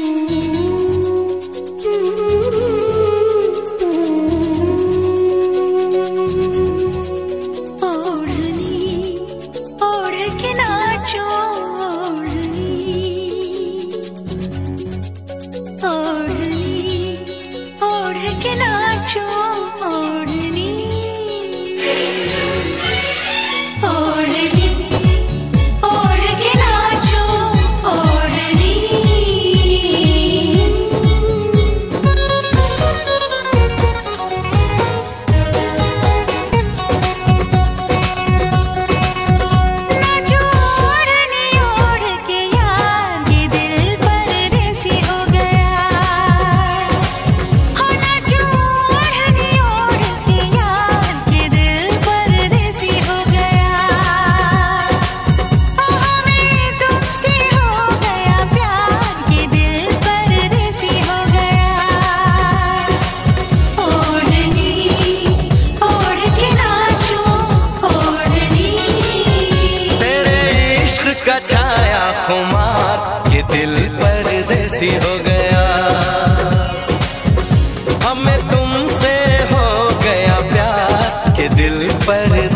you. का छाया खुमार ये दिल पर देसी हो गया। हमें तुमसे हो गया प्यार के दिल पर